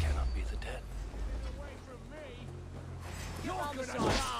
Cannot be the dead. You're gonna die!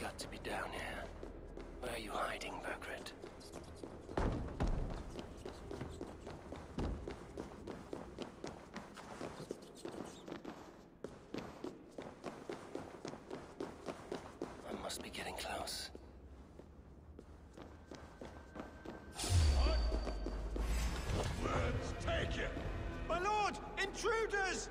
Got to be down here. Where are you hiding, Burgred? I must be getting close. Take you! My lord! Intruders!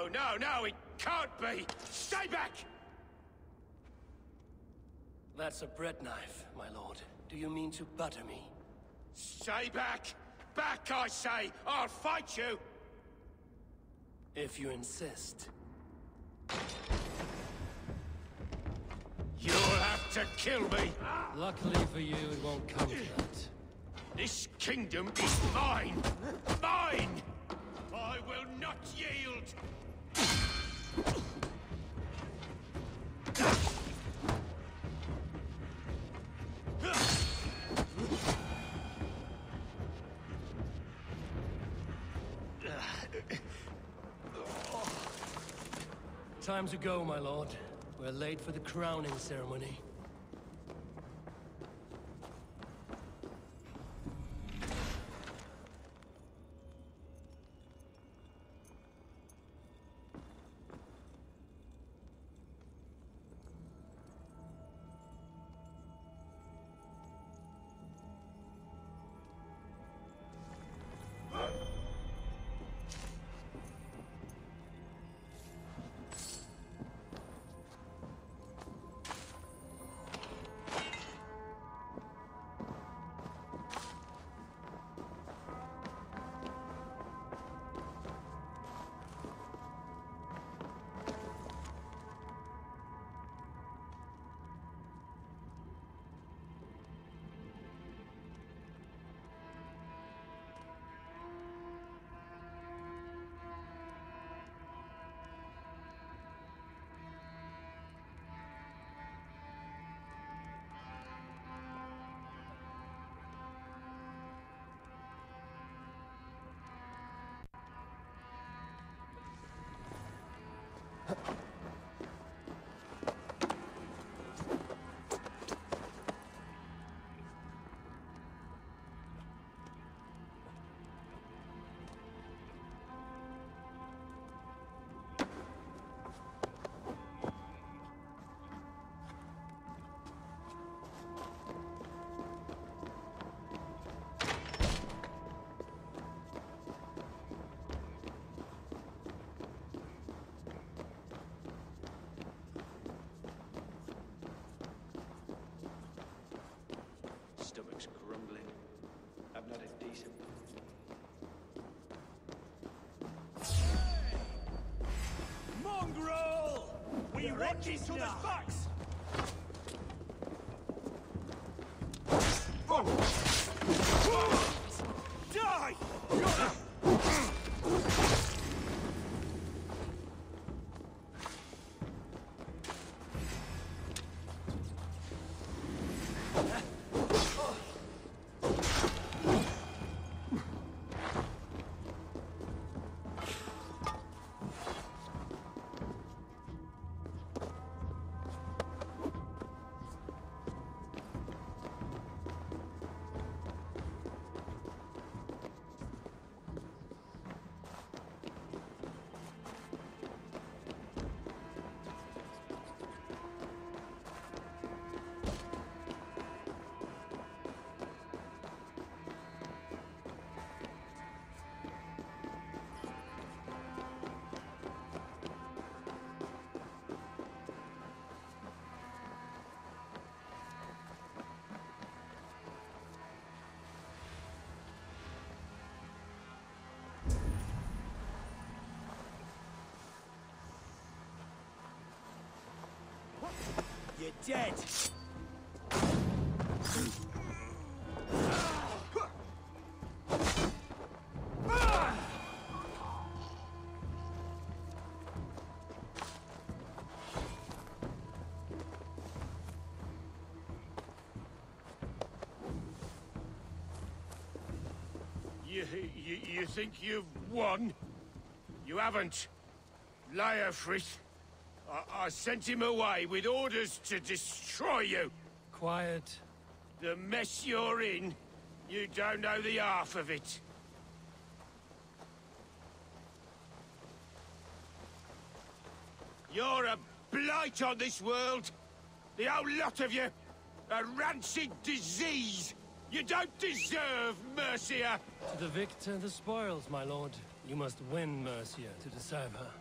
No, no, no, it can't be! Stay back! That's a bread knife, my lord. Do you mean to butter me? Stay back! Back, I say! I'll fight you! If you insist. You'll have to kill me! Luckily for you, it won't come to that. This kingdom is mine! Mine! I will not yield! Time to go, my lord. We're late for the crowning ceremony. Watch each other's backs! Die! You're dead! You, you, you think you've won? You haven't. liar I, I sent him away with orders to destroy you. Quiet. The mess you're in, you don't know the half of it. You're a blight on this world. The whole lot of you. A rancid disease. You don't deserve Mercia. Uh. To the victor, the spoils, my lord. You must win Mercia to deserve her.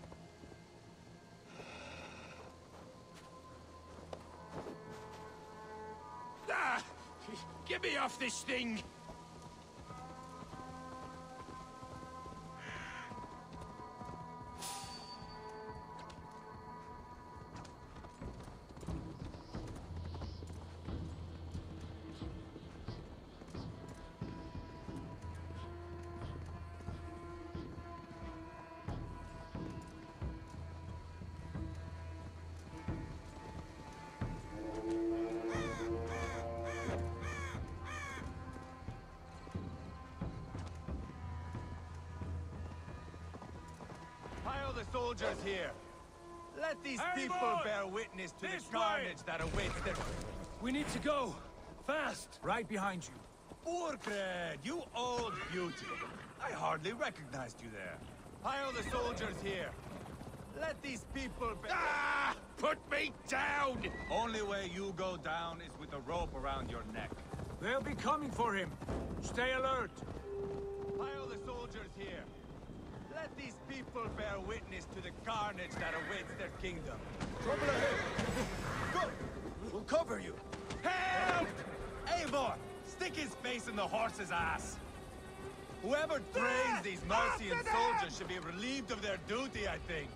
This thing! Soldiers here. Let these Hey, people bear witness to This the carnage that awaits them. We need to go! Fast! Right behind you. Urkred, you old beauty. I hardly recognized you there. Pile the soldiers here. Let these people bear... Ah! Put me down! Only way you go down is with a rope around your neck. They'll be coming for him. Stay alert. Pile the soldiers here. Let these people bear witness to the carnage that awaits their kingdom. Trouble ahead! Go! We'll cover you! Help! Eivor! Stick his face in the horse's ass! Whoever trains these Mercian soldiers should be relieved of their duty, I think.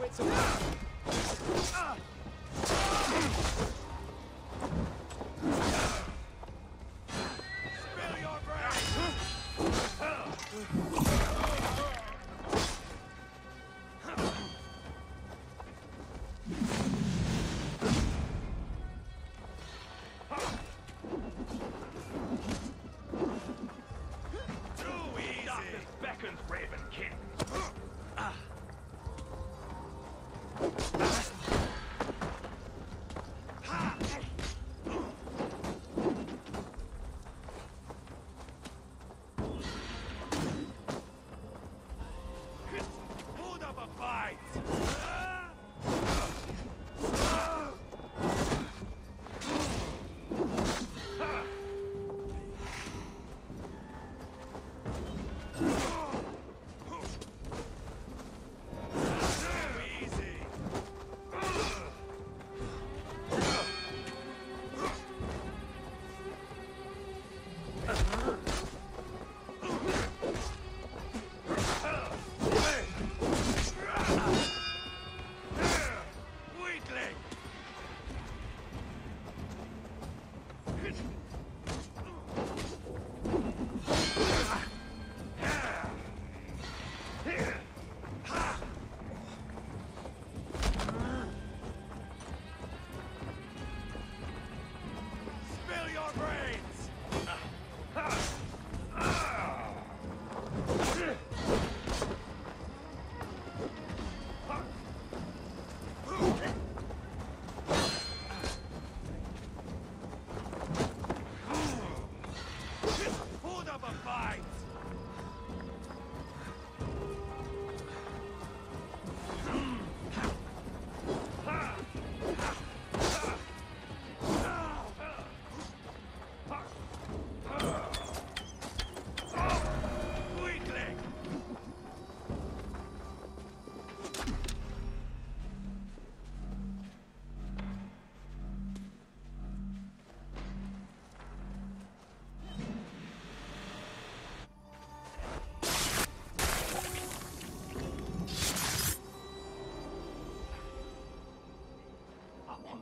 Wits about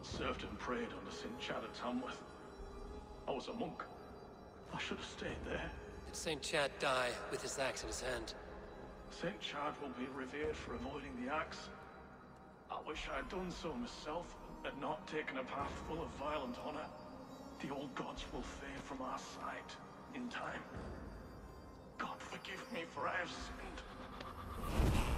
once served and prayed under St. Chad at Tamworth. I was a monk. I should have stayed there. Did St. Chad die with his axe in his hand? St. Chad will be revered for avoiding the axe. I wish I'd done so myself and not taken a path full of violent honor. The old gods will fade from our sight in time. God forgive me for I have sinned.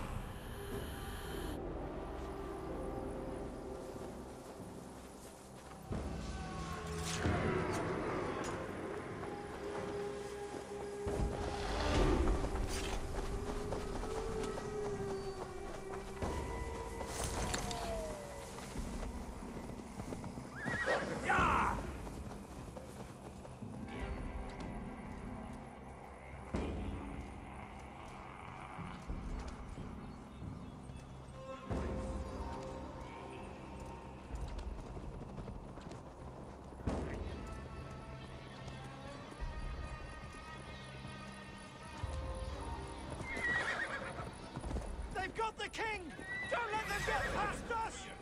The king! Don't let them get past us!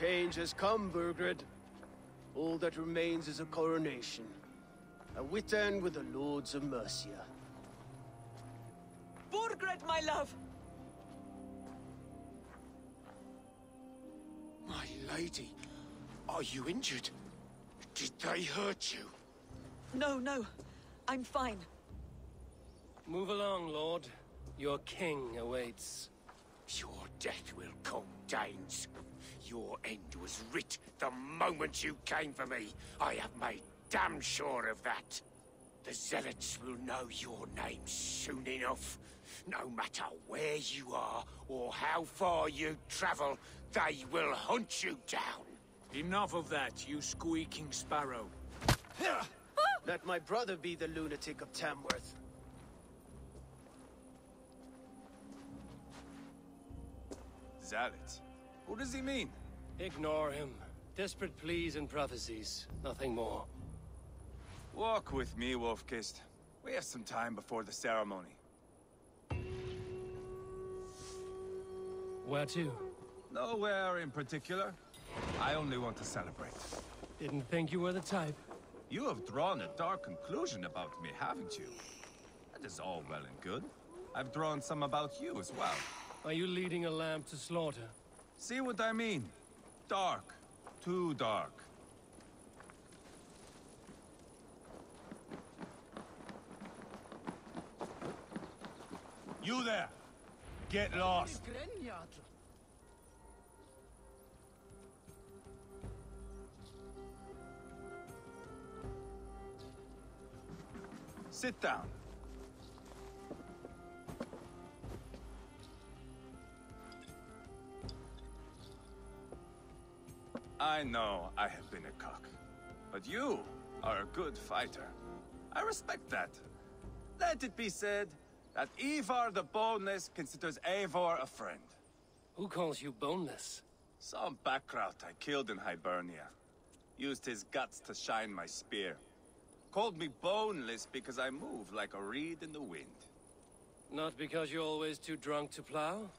Change has come, Burgred. All that remains is a coronation. A Witan with the Lords of Mercia. Burgred, my love! My lady, are you injured? Did they hurt you? No, no. I'm fine. Move along, Lord. Your king awaits. Your death will come, Danes. Your end was writ the moment you came for me. I have made damn sure of that. The Zealots will know your name soon enough. No matter where you are or how far you travel, they will hunt you down. Enough of that, you squeaking sparrow. Let my brother be the lunatic of Tamworth. Zealots? What does he mean? Ignore him. Desperate pleas and prophecies. Nothing more. Walk with me, Wolf-Kissed. We have some time before the ceremony. Where to? Nowhere in particular. I only want to celebrate. Didn't think you were the type. You have drawn a dark conclusion about me, haven't you? That is all well and good. I've drawn some about you as well. Are you leading a lamb to slaughter? See what I mean? Dark. Too dark. You there! Get lost! Sit down. I know I have been a cock. But you are a good fighter. I respect that. Let it be said that Ivar the Boneless considers Eivor a friend. Who calls you boneless? Some backrout I killed in Hibernia. Used his guts to shine my spear. Called me boneless because I move like a reed in the wind. Not because you're always too drunk to plow?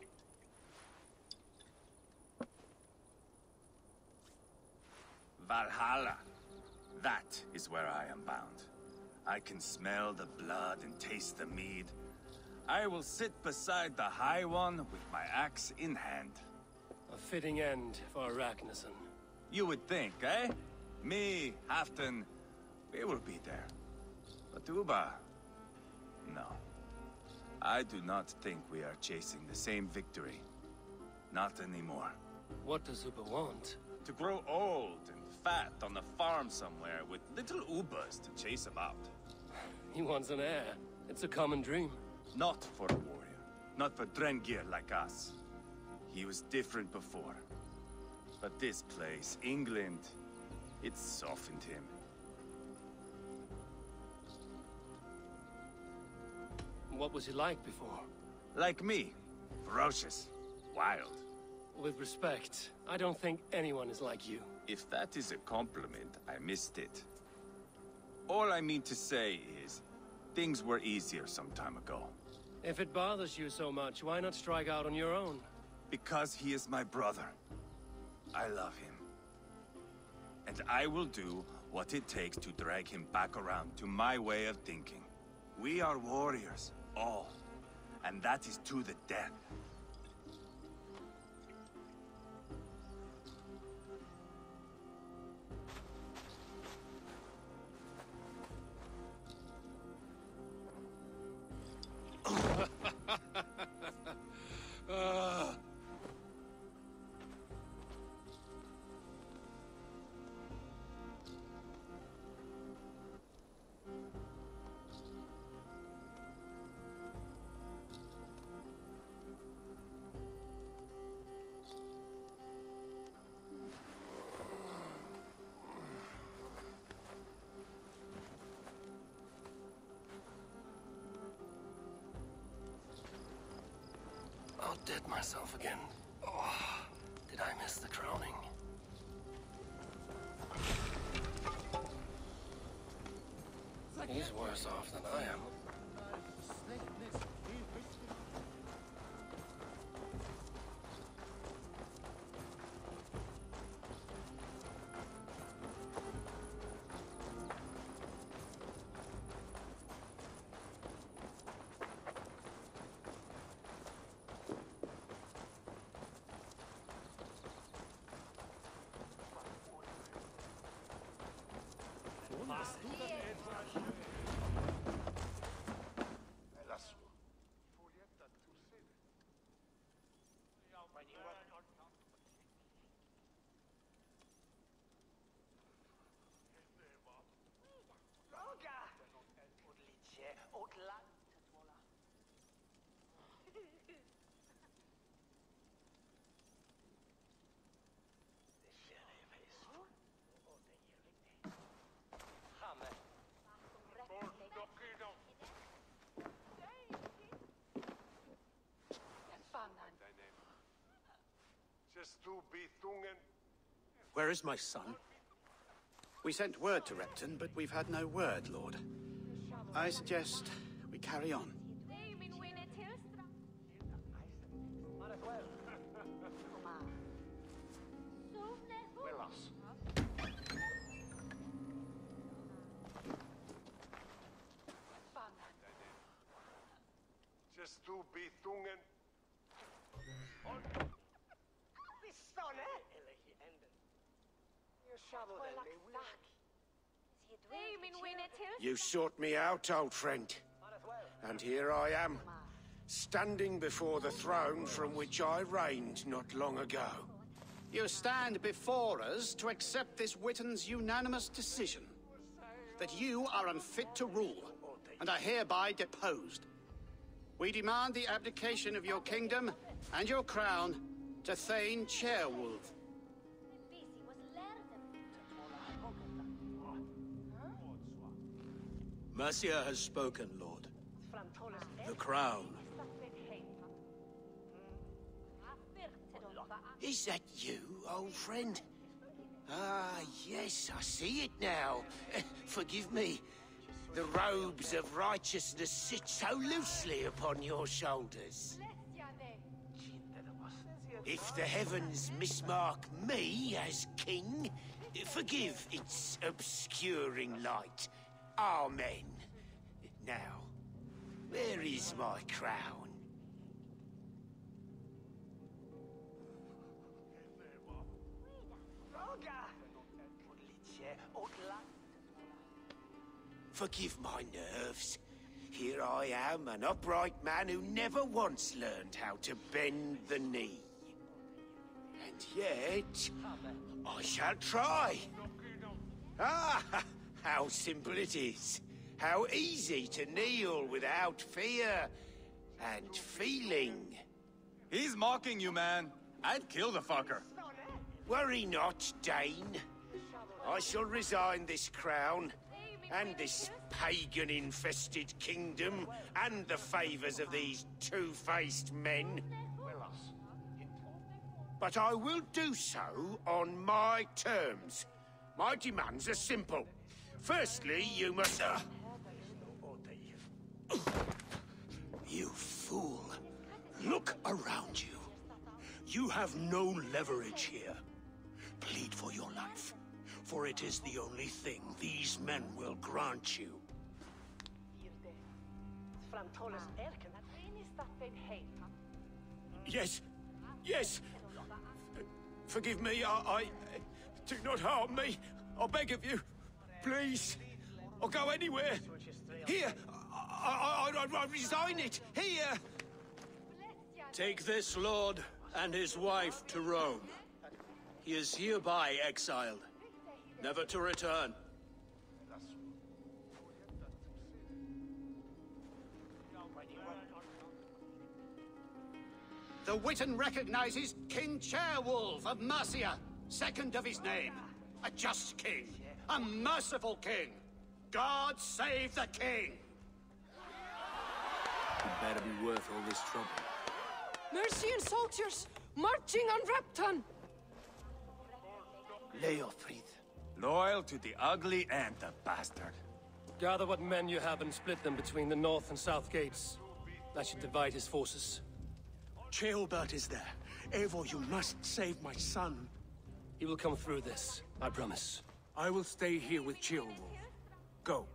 Valhalla. That is where I am bound. I can smell the blood and taste the mead. I will sit beside the High One with my axe in hand. A fitting end for Ragnarsson. You would think, eh? Me, Halfdan, we will be there. But Ubba... No. I do not think we are chasing the same victory. Not anymore. What does Ubba want? To grow old and fat on a farm somewhere with little Ubbas to chase about. He wants an heir. It's a common dream. Not for a warrior. Not for Drengir like us. He was different before. But this place, England, it softened him. What was he like before? Like me. Ferocious. Wild. With respect, I don't think anyone is like you. If that is a compliment, I missed it. All I mean to say is, things were easier some time ago. If it bothers you so much, why not strike out on your own? Because he is my brother. I love him. And I will do what it takes to drag him back around to my way of thinking. We are warriors, all. And that is to the death. Dead myself again. Oh, did I miss the crowning? He's worse off than I am. Where is my son? We sent word to Repton, but we've had no word, Lord. I suggest we carry on. Sought me out, old friend. And here I am, standing before the throne from which I reigned not long ago. You stand before us to accept this Witan's unanimous decision that you are unfit to rule and are hereby deposed. We demand the abdication of your kingdom and your crown to Thane Ceolwulf. Mercia has spoken, Lord. The crown. Is that you, old friend? Ah, yes, I see it now. Forgive me. The robes of righteousness sit so loosely upon your shoulders. If the heavens mismark me as king, forgive its obscuring light. Amen. Now, where is my crown? Forgive my nerves. Here I am, an upright man who never once learned how to bend the knee. And yet, I shall try. Ah, how simple it is. How easy to kneel without fear and feeling. He's mocking you, man. I'd kill the fucker. Worry not, Dane. I shall resign this crown, and this pagan-infested kingdom, and the favors of these two-faced men. But I will do so on my terms. My demands are simple. Firstly, you must... Uh... You fool. Look around you. You have no leverage here. Plead for your life, for it is the only thing these men will grant you. Yes, yes. Forgive me, I, I... Do not harm me. I beg of you. Please. I'll go anywhere. Here. I, I, I, I resign it. Here. Take this lord and his wife to Rome. He is hereby exiled, never to return. The Witan recognizes King Ceolwulf of Mercia, second of his name. A just king, a merciful king. God save the king! Better be worth all this trouble. Mercian soldiers marching on Repton! Leofrith. Loyal to the ugly and the bastard. Gather what men you have and split them between the north and south gates. That should divide his forces. Ceolbert is there. Eivor, you must save my son. He will come through this, I promise. I will stay here with Ceolwulf. Go.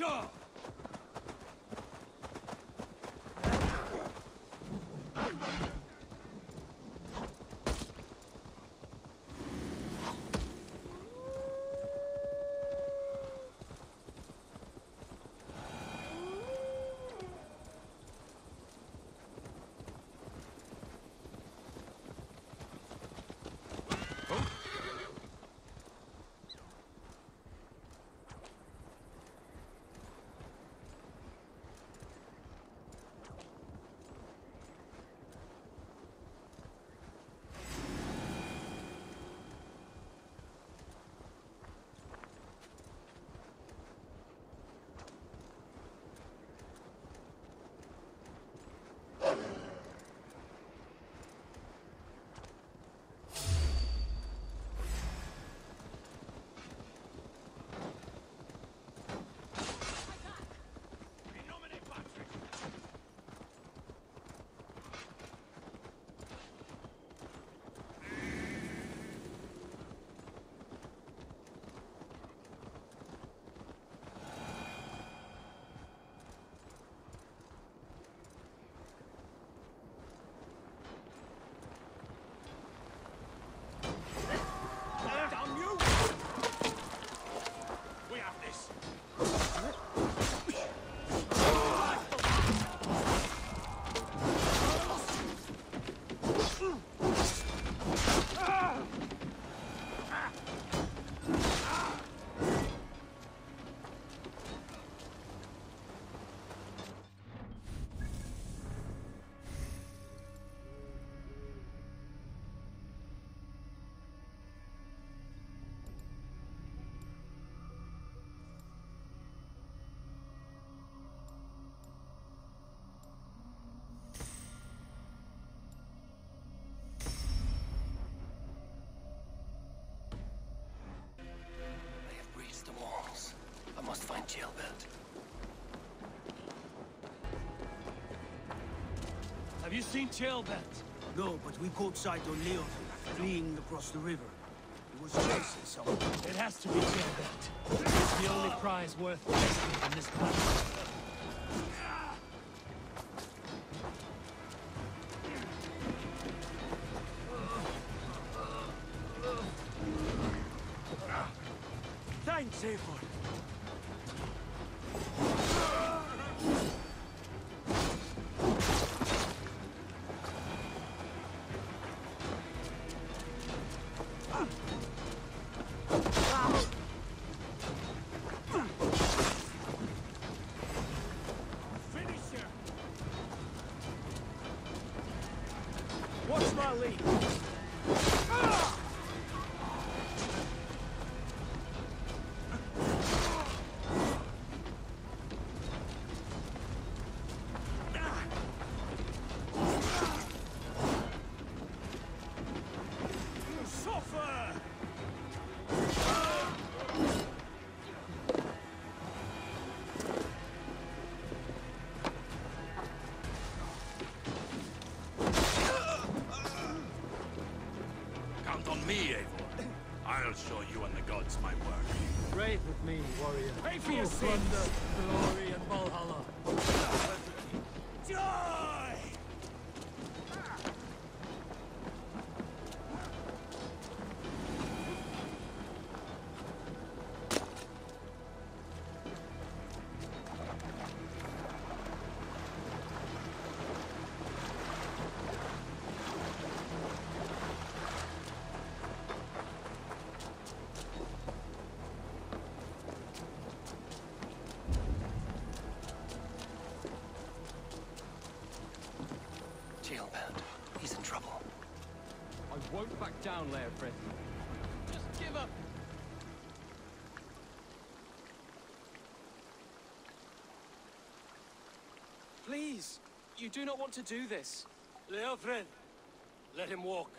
Sure. Must find Ceolbert. Have you seen Ceolbert? No, but we caught sight of Leon, fleeing across the river. He was chasing someone. It has to be Ceolbert. It's the only prize worth taking in this battle. Count on me, Eivor. I'll show you and the gods my work. Brave with me, warrior. Pay for your sins! glory, and Valhalla. You do not want to do this. Leofrith, let him walk.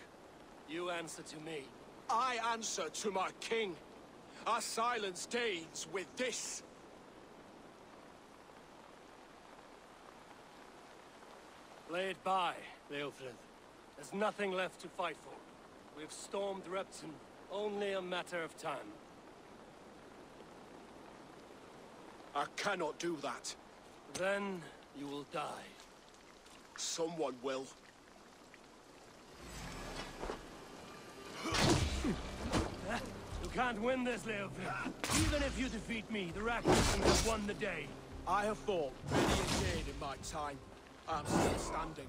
You answer to me. I answer to my king. I silence Danes with this. Lay it by, Leofrith. There's nothing left to fight for. We've stormed Repton. Only a matter of time. I cannot do that. Then you will die. Someone will. You can't win this, Leofrith. Even if you defeat me, the Ragnarsson have won the day. I have fought many a day in my time. I'm still standing.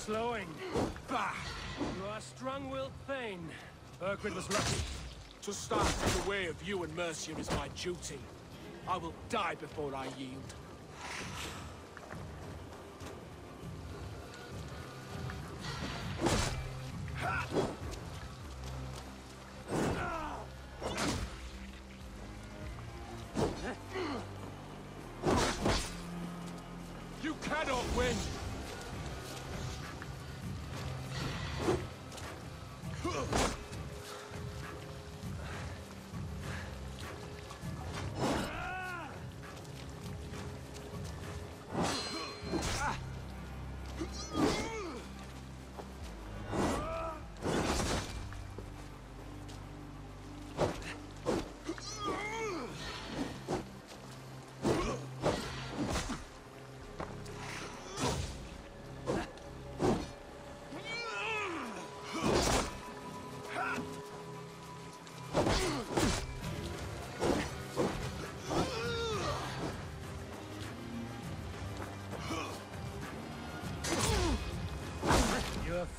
Slowing. Bah! You are strong-willed Thane. Burgred was lucky. To stand in the way of you and Mercia is my duty. I will die before I yield.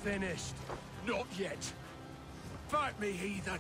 Finished. Not yet. Fight me, heathen!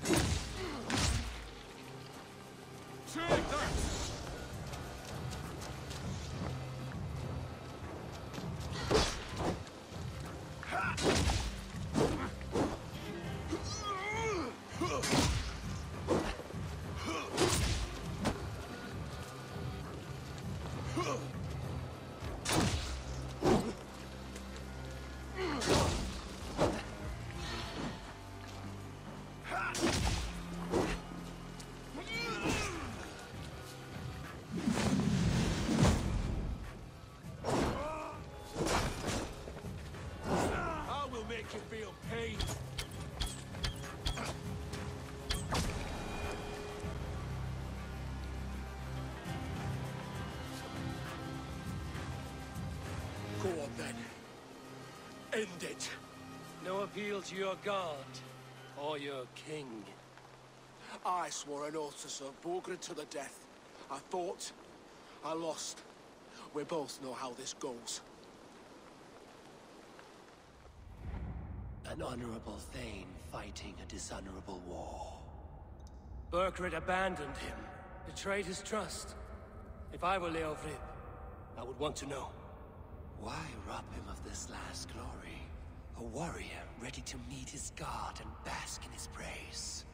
Go on then. End it. No appeal to your god or your king. I swore an oath to serve Burgred to the death. I fought. I lost. We both know how this goes. An honorable Thane fighting a dishonorable war. Burgred abandoned him, betrayed his trust. If I were Leofrith, I would want to know. Why rob him of this last glory? A warrior ready to meet his god and bask in his praise.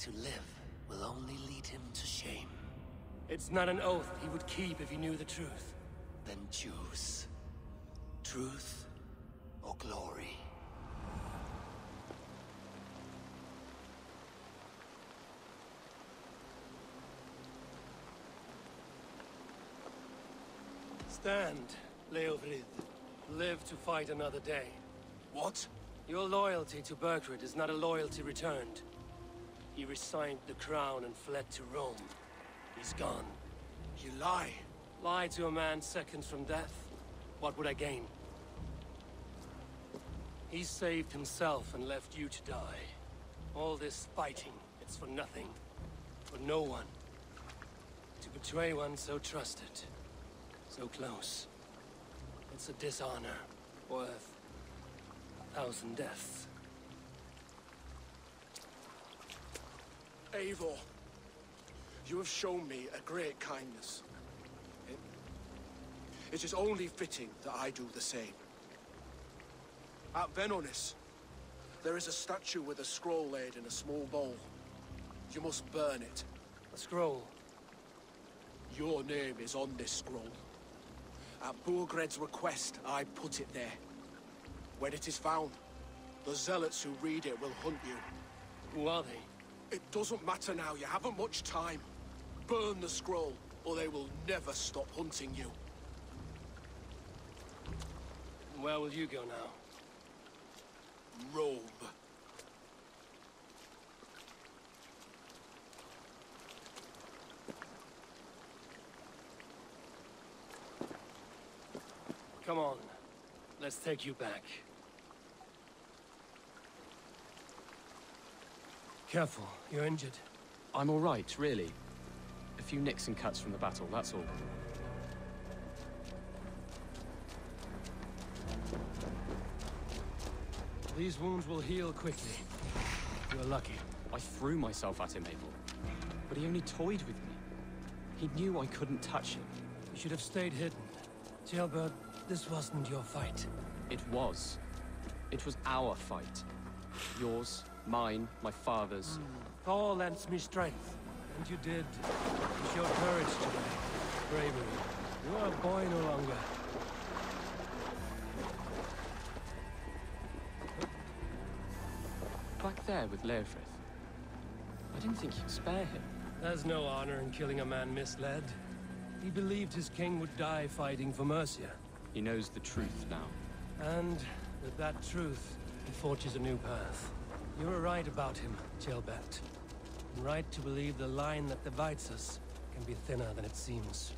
To live will only lead him to shame. It's not an oath he would keep if he knew the truth. Then choose. Truth or glory. Stand, Leofrith. Live to fight another day. What? Your loyalty to Burgred is not a loyalty returned. He resigned the crown and fled to Rome. He's gone. You lie. Lie to a man seconds from death. What would I gain? He saved himself and left you to die. All this fighting, it's for nothing. For no one. To betray one so trusted. So close. It's a dishonor worth a thousand deaths. Eivor, you have shown me a great kindness. It, it is only fitting that I do the same. At Venonis, there is a statue with a scroll laid in a small bowl. You must burn it. A scroll? Your name is on this scroll. At Burgred's request, I put it there. When it is found, the zealots who read it will hunt you. Who are they? It doesn't matter now, you haven't much time. Burn the scroll, or they will never stop hunting you. Where will you go now? Rome. Come on. Let's take you back. Careful, you're injured. I'm all right, really. A few nicks and cuts from the battle, that's all. These wounds will heal quickly. You're lucky. I threw myself at him, Abel. But he only toyed with me. He knew I couldn't touch him. You should have stayed hidden. Ceolbert, this wasn't your fight. It was. It was our fight. Yours, mine, my father's. Mm. All lends me strength. And you did. You showed courage today. Bravery. You are a boy no longer. Back there with Leofrith. I didn't think you'd spare him. There's no honor in killing a man misled. He believed his king would die fighting for Mercia. He knows the truth now. And with that truth, he forges a new path. You were right about him, Ceolbert. Right to believe the line that divides us can be thinner than it seems.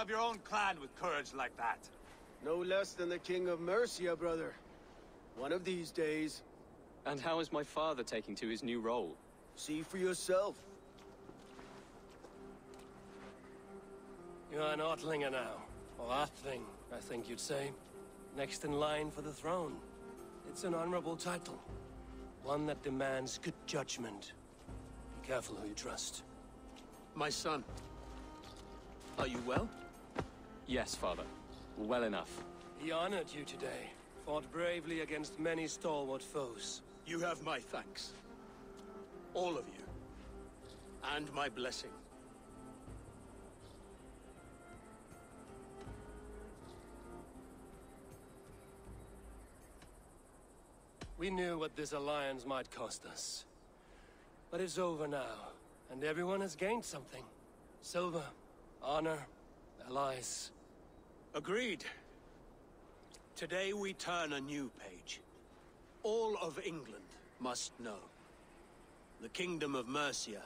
Of your own clan with courage like that. No less than the King of Mercia, brother. One of these days. And how is my father taking to his new role? See for yourself. You're an Ortlinger now. Or Athling, I think you'd say. Next in line for the throne. It's an honorable title. One that demands good judgment. Be careful who you trust. My son. Are you well? Yes, father. Well enough. He honored you today. Fought bravely against many stalwart foes. You have my thanks. All of you. And my blessing. We knew what this alliance might cost us. But it's over now, and everyone has gained something. Silver, honor, allies. Agreed. Today we turn a new page. All of England must know. The Kingdom of Mercia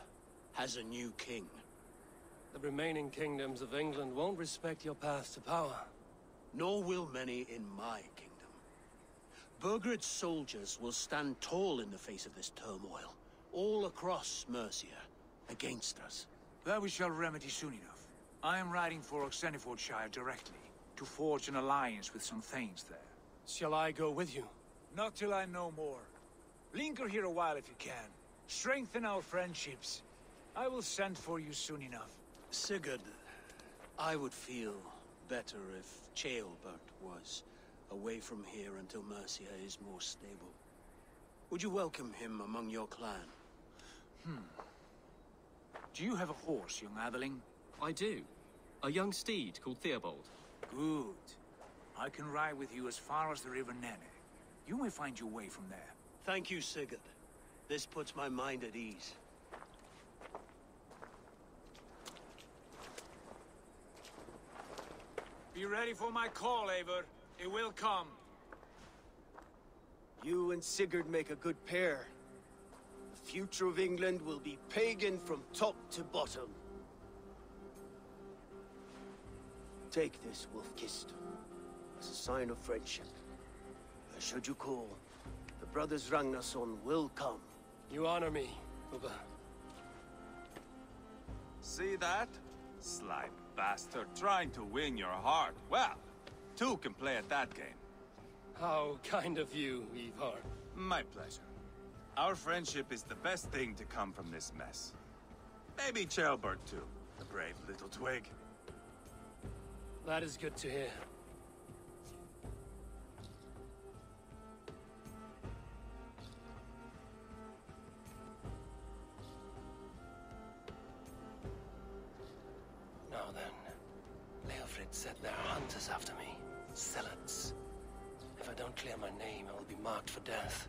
has a new king. The remaining kingdoms of England won't respect your path to power. Nor will many in my kingdom. Burgred's soldiers will stand tall in the face of this turmoil, all across Mercia, against us. That we shall remedy soon enough. I am riding for Oxenefordscire directly, to forge an alliance with some thanes there. Shall I go with you? Not till I know more. Linger here a while if you can. Strengthen our friendships. I will send for you soon enough. Sigurd, I would feel better if Ceolbert was away from here until Mercia is more stable. Would you welcome him among your clan? Hmm. Do you have a horse, young Atheling? I do. A young steed called Theobald. Good. I can ride with you as far as the River Nene. You may find your way from there. Thank you, Sigurd. This puts my mind at ease. Be ready for my call, Eivor. It will come. You and Sigurd make a good pair. The future of England will be pagan from top to bottom. Take this, Wolf-Kissed, as a sign of friendship. And should you call, the brothers Ragnarsson will come. You honor me, Ubba. See that? Sly bastard trying to win your heart. Well, two can play at that game. How kind of you, Ivar. My pleasure. Our friendship is the best thing to come from this mess. Maybe Ceolbert, too, the brave little twig. That is good to hear. Now then, Leofrith said there are hunters after me. Zealots. If I don't clear my name, I will be marked for death.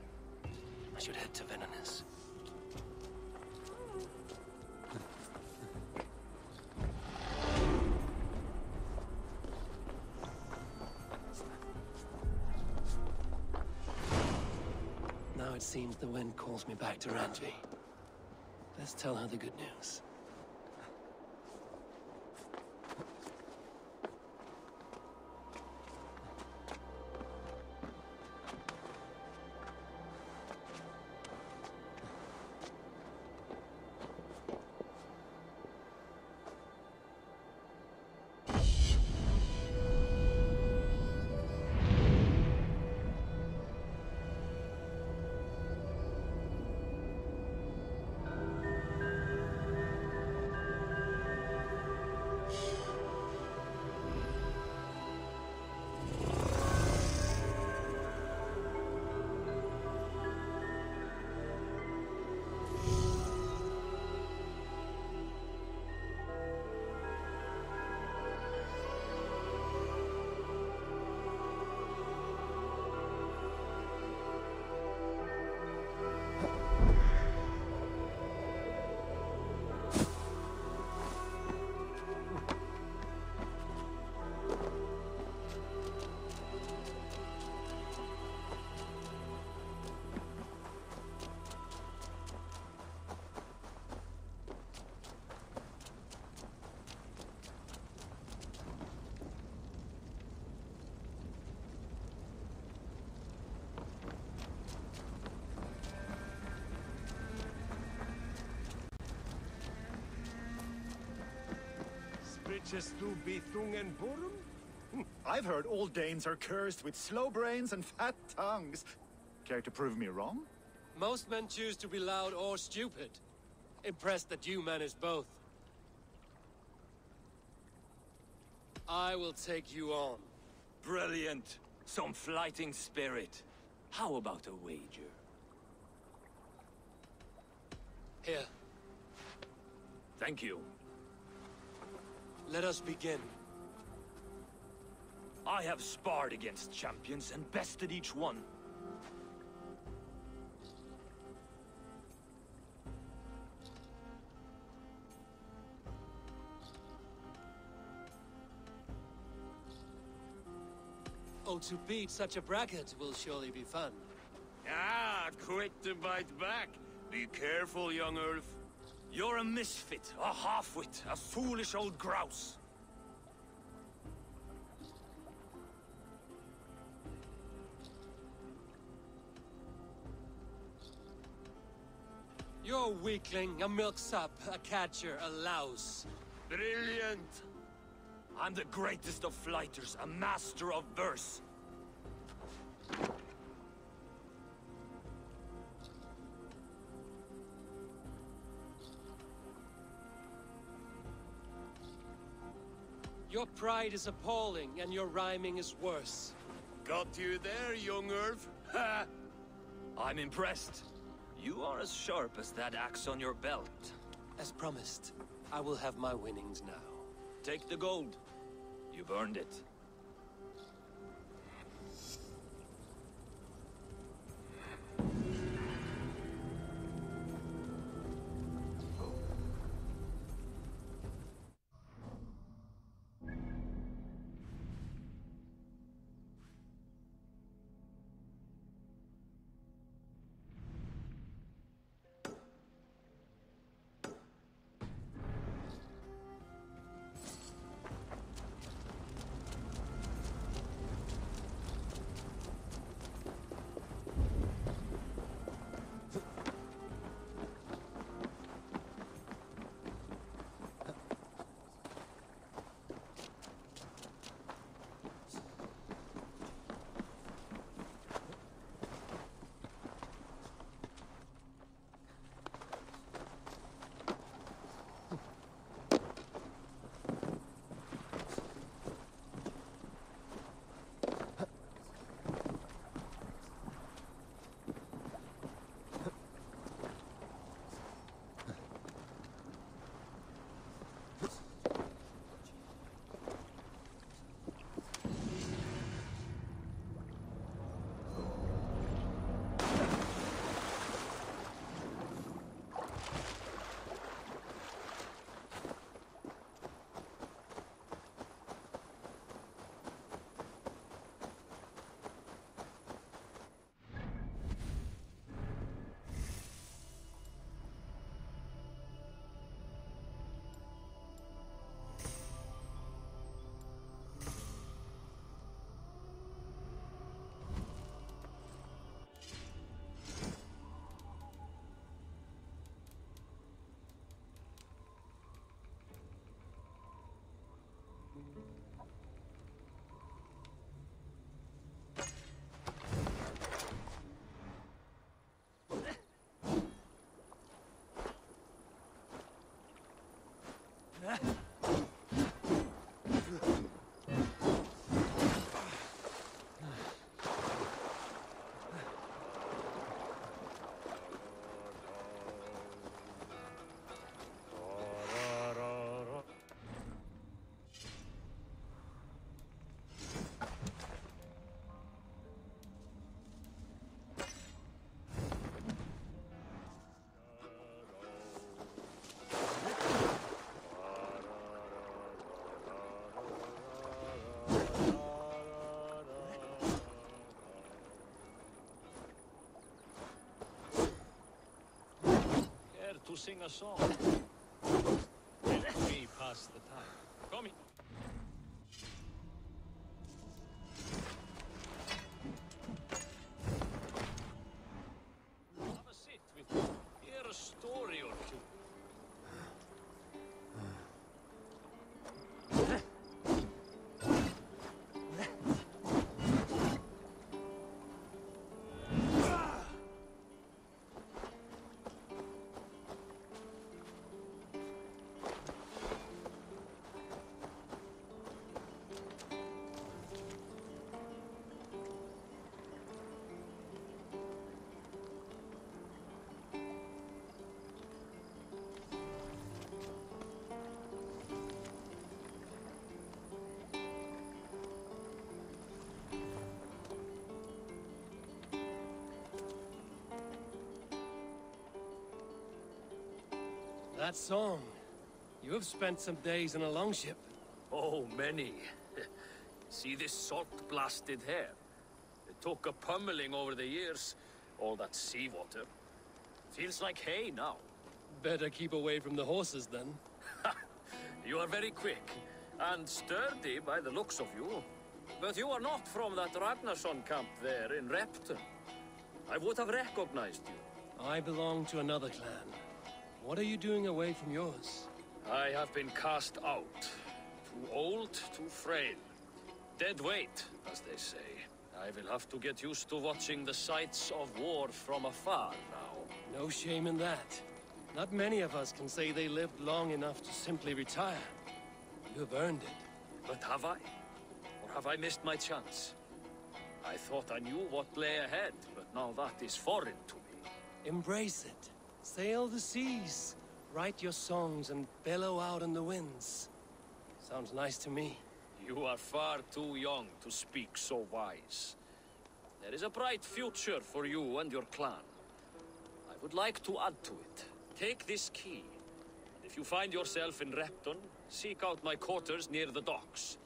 I should head to Venonis. Back to Randvi. Let's tell her the good news. Spriches du Bithungen Burum? I've heard all Danes are cursed with slow brains and fat tongues. Care to prove me wrong? Most men choose to be loud or stupid. Impressed that you manage both. I will take you on. Brilliant. Some flyting spirit. How about a wager? Here, Thank you. Let us begin. I have sparred against champions and bested each one. Oh, to beat such a bracket will surely be fun. Ah, quick to bite back. Be careful, young Ulf. You're a misfit, a half-wit, a foolish old grouse. You're a weakling, a milksop, a catcher, a louse. Brilliant! I'm the greatest of flyters, a master of verse. Your pride is appalling, and your rhyming is worse. Got you there, young Ulf. Ha! I'm impressed. You are as sharp as that axe on your belt. As promised, I will have my winnings now. Take the gold. You've earned it. To sing a song. Let me pass the time. That song. You have spent some days in a longship. Oh, many. See this salt-blasted hair? It took a pummeling over the years. All that seawater. Feels like hay now. Better keep away from the horses, then. You are very quick, and sturdy by the looks of you. But you are not from that Ragnarsson camp there in Repton. I would have recognized you. I belong to another clan. What are you doing away from yours? I have been cast out. Too old, too frail. Dead weight, as they say. I will have to get used to watching the sights of war from afar now. No shame in that. Not many of us can say they lived long enough to simply retire. You have earned it. But have I? Or have I missed my chance? I thought I knew what lay ahead, but now that is foreign to me. Embrace it. Sail the seas. Write your songs and bellow out in the winds. Sounds nice to me. You are far too young to speak so wise. There is a bright future for you and your clan. I would like to add to it. Take this key. If you find yourself in Repton, seek out my quarters near the docks.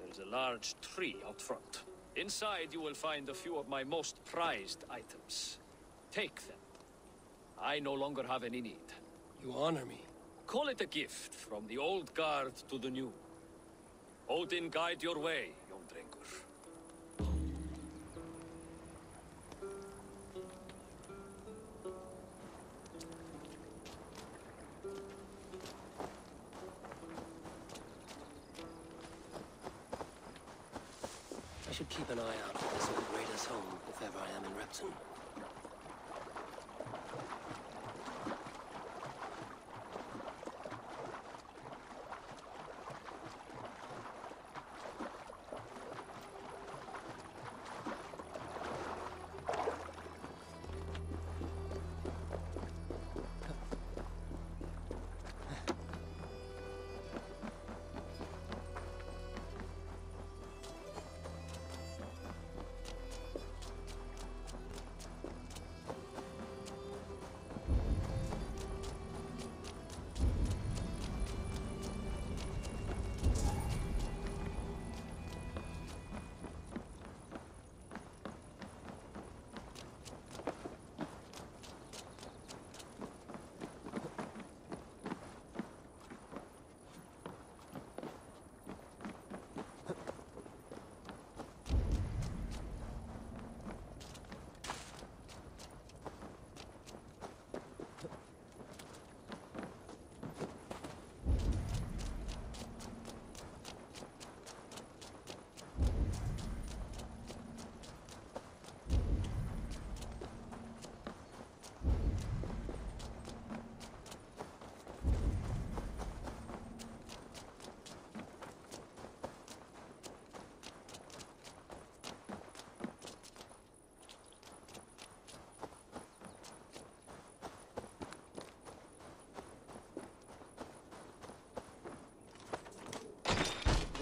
There is a large tree out front. Inside you will find a few of my most prized items. Take them. I no longer have any need. You honor me. Call it a gift from the old guard to the new. Odin guide your way, young drengur. I should keep an eye out for this old raider's home if ever I am in Repton.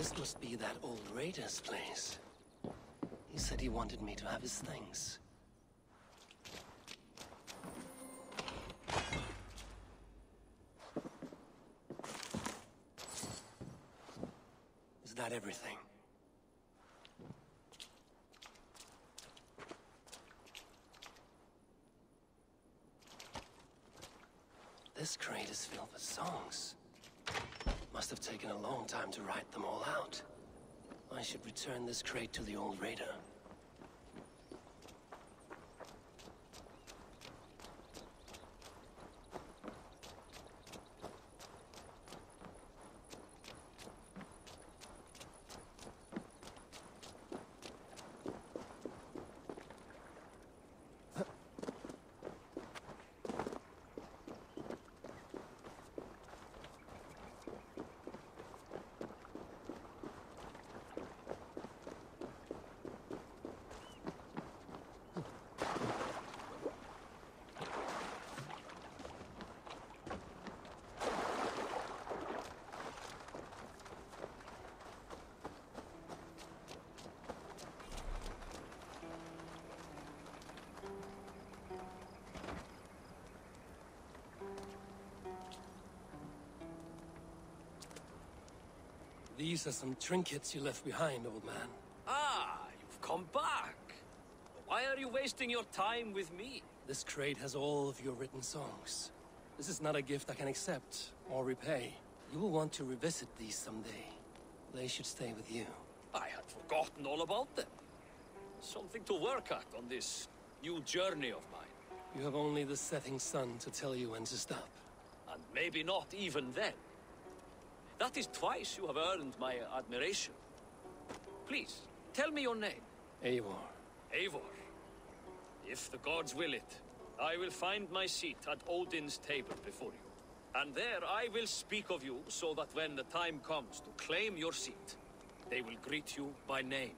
This must be that old raider's place. He said he wanted me to have his things. Is that everything? This crate is filled with songs. Must have taken a long time to write them all out. I should crate to the old raider. These are some trinkets you left behind, old man. Ah, you've come back. Why are you wasting your time with me? This crate has all of your written songs. This is not a gift I can accept or repay. You will want to revisit these someday. They should stay with you. I had forgotten all about them. Something to work at on this new journey of mine. You have only the setting sun to tell you when to stop. And maybe not even then. That is twice you have earned my admiration. Please, tell me your name. Eivor. Eivor. If the gods will it, I will find my seat at Odin's table before you. And there I will speak of you so that when the time comes to claim your seat, they will greet you by name.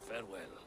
Farewell.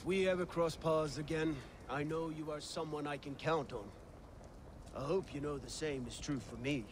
If we ever cross paths again, I know you are someone I can count on. I hope you know the same is true for me.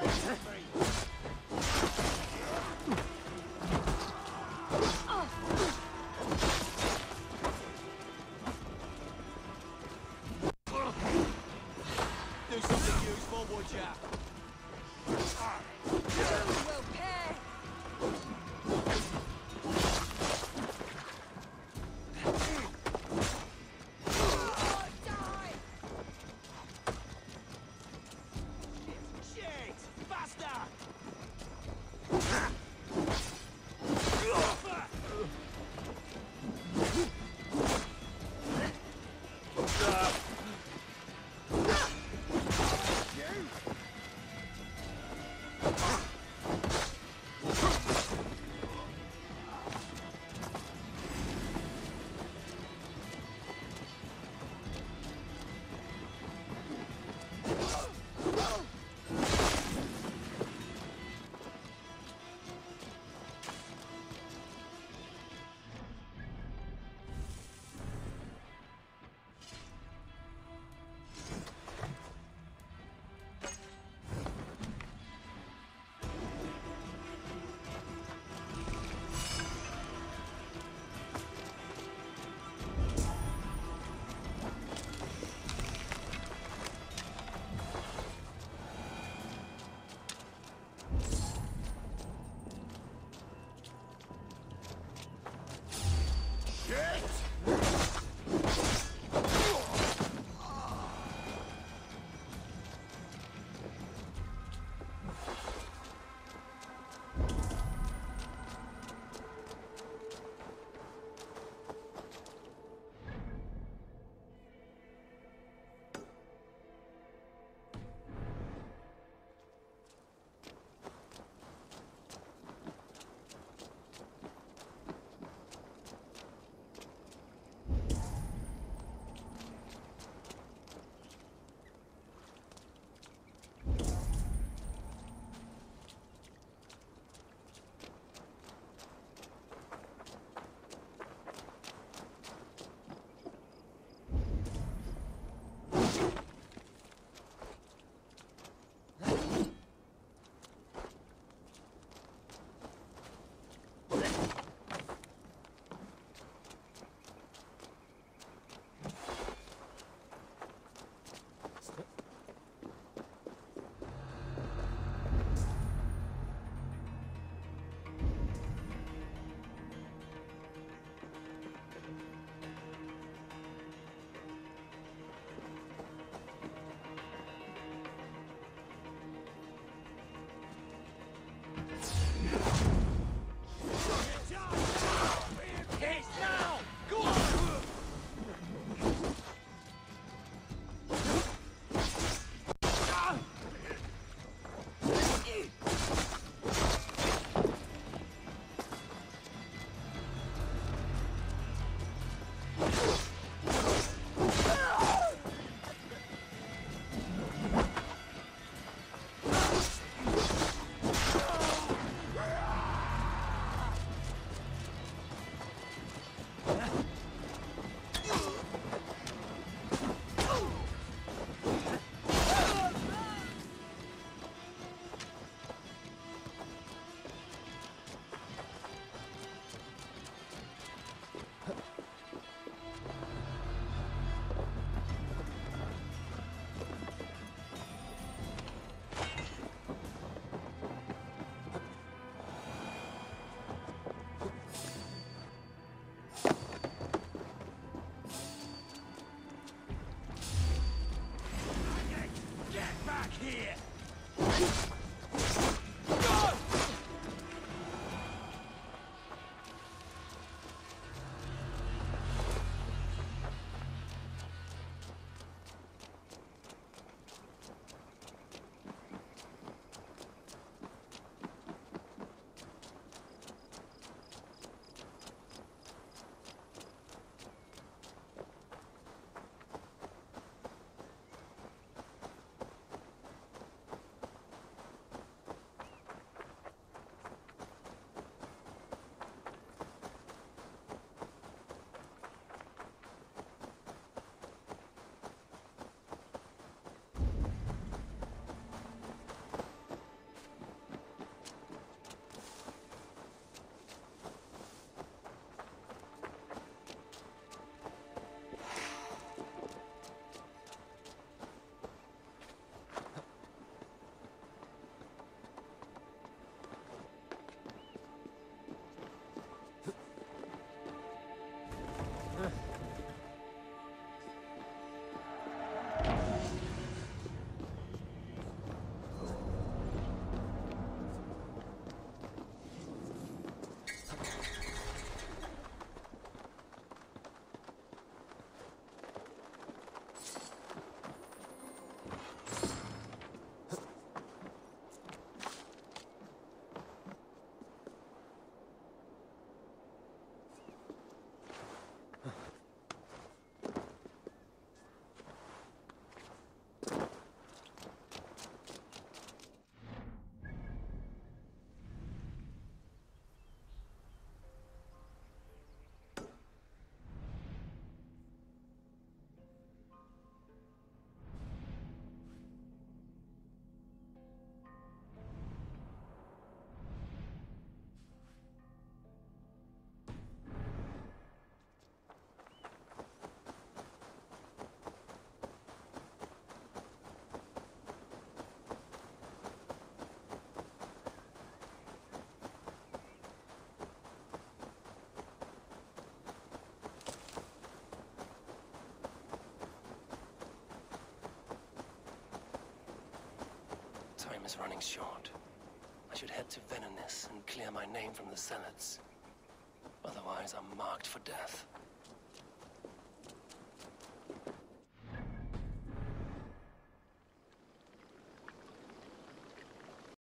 Huh? is running short. I should head to Venonis and clear my name from the Zealots. Otherwise, I'm marked for death.